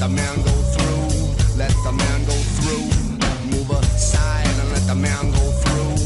the man go through. Let the man go through. Move aside and let the man go through.